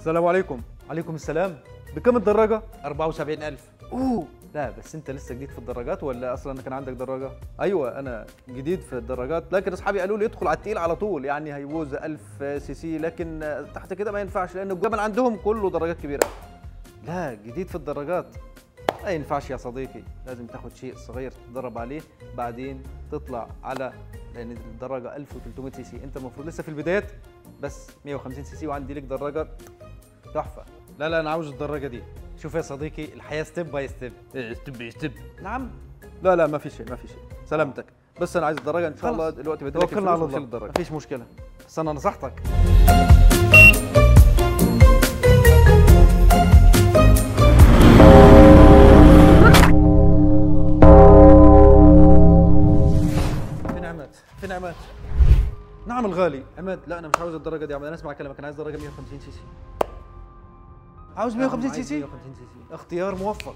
السلام عليكم. عليكم السلام. بكم الدراجة؟ 74000 أوه. لا بس انت لسه جديد في الدراجات ولا أصلا كان عندك دراجة؟ أيوه أنا جديد في الدراجات لكن أصحابي قالوا لي ادخل على التقيل على طول. يعني هايابوزا 1000 cc لكن تحت كده ما ينفعش لأن الجبل عندهم كله دراجات كبيرة. لا جديد في الدراجات. ما ينفعش يا صديقي. لازم تاخد شيء صغير تتدرب عليه بعدين تطلع على لأن الدراجة 1300 سي سي. أنت المفروض لسه في البدايات بس 150 سي سي وعندي لك دراجة. تحفة. لا لا أنا عاوز الدراجة دي. شوف يا صديقي الحياة step by step step step نعم. لا لا ما في شيء ما في شيء. سلامتك. بس أنا عايز الدراجة إن شاء. الله دلوقتي بدي لك توكلنا على الفلوس الله. الله. الدراجة. ما فيش مشكلة. بس أنا نصحتك. فين عماد؟ فين عماد؟ نعم الغالي. عماد لا أنا مش عاوز الدرجه دي يا عماد. أنا أسمع كلامك. أنا عايز درجه 150 سي سي. عاوز 150 سي سي؟ 150 سي سي. اختيار موفق.